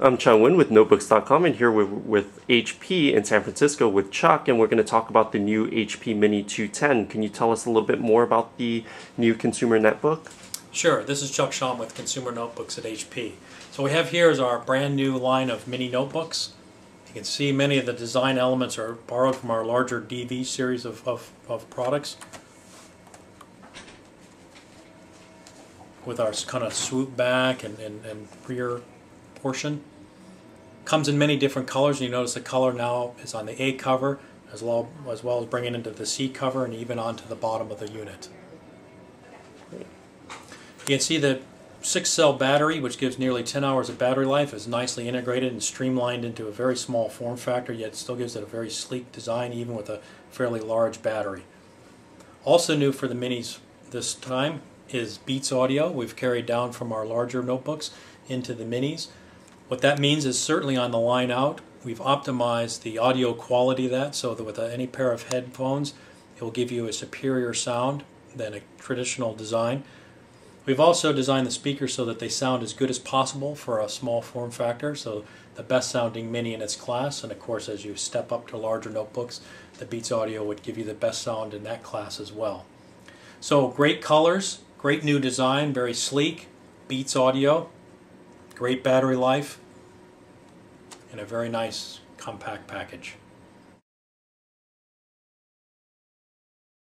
I'm Chun Win with Notebooks.com and here with, with HP in San Francisco with Chuck and we're going to talk about the new HP Mini 210. Can you tell us a little bit more about the new consumer netbook? Sure, this is Chuck Shawn with Consumer Notebooks at HP. So we have here is our brand new line of mini notebooks. You can see many of the design elements are borrowed from our larger DV series of, of, of products. With our kind of swoop back and, and, and rear portion. Comes in many different colors. You notice the color now is on the A cover as well as, well as bringing into the C cover and even onto the bottom of the unit. You can see the six cell battery which gives nearly 10 hours of battery life is nicely integrated and streamlined into a very small form factor yet still gives it a very sleek design even with a fairly large battery. Also new for the minis this time is Beats audio we've carried down from our larger notebooks into the minis. What that means is certainly on the line out, we've optimized the audio quality of that so that with any pair of headphones, it will give you a superior sound than a traditional design. We've also designed the speakers so that they sound as good as possible for a small form factor, so the best sounding mini in its class, and of course as you step up to larger notebooks, the Beats Audio would give you the best sound in that class as well. So great colors, great new design, very sleek, Beats Audio, great battery life, and a very nice compact package.